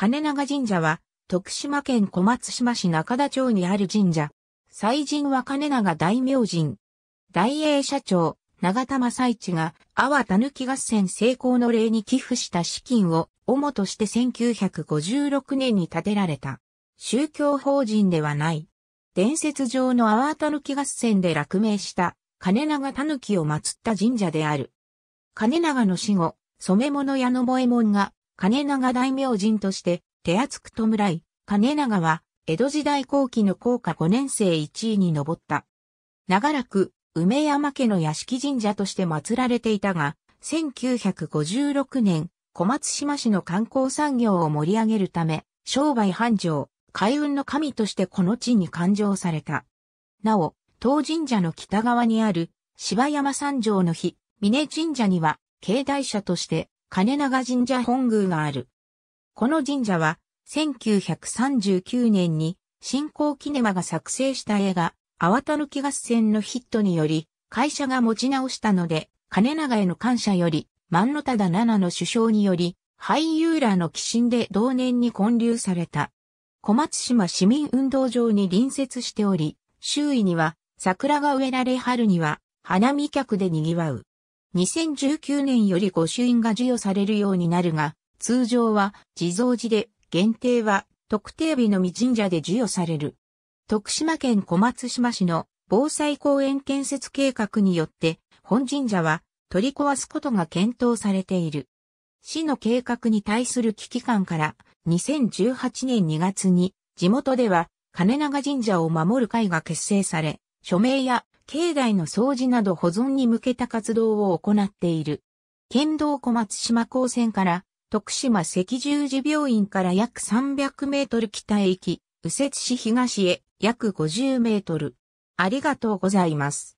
金長神社は、徳島県小松島市中田町にある神社。祭神は金長大明神。大英社長、長田正一が、阿波たぬき合戦成功の礼に寄付した資金を、主として1956年に建てられた。宗教法人ではない。伝説上の阿波たぬき合戦で落命した、金長たぬきを祀った神社である。金長の死後、染物屋の萌え門が、金長大明神として手厚く弔い、金長は江戸時代後期の高価5年生1位に上った。長らく梅山家の屋敷神社として祀られていたが、1956年、小松島市の観光産業を盛り上げるため、商売繁盛、海運の神としてこの地に誕生された。なお、当神社の北側にある芝山山上の日、峰神社には、境内社として金長神社本宮がある。この神社は、1939年に、新興キネマが作成した映画、アたぬき合戦のヒットにより、会社が持ち直したので、金長への感謝より、万野忠七の首相により、俳優らの寄進で同年に建立された。小松島市民運動場に隣接しており、周囲には桜が植えられ春には花見客で賑わう。2019年より御朱印が授与されるようになるが、通常は地蔵寺で、限定は特定日のみ神社で授与される。徳島県小松島市の防災公園建設計画によって本神社は取り壊すことが検討されている。市の計画に対する危機感から2018年2月に地元では金長神社を守る会が結成され、署名や境内の掃除など保存に向けた活動を行っている。県道小松島高専から徳島赤十字病院から約300メートル北へ行き、右折市東へ約50メートル。ありがとうございます。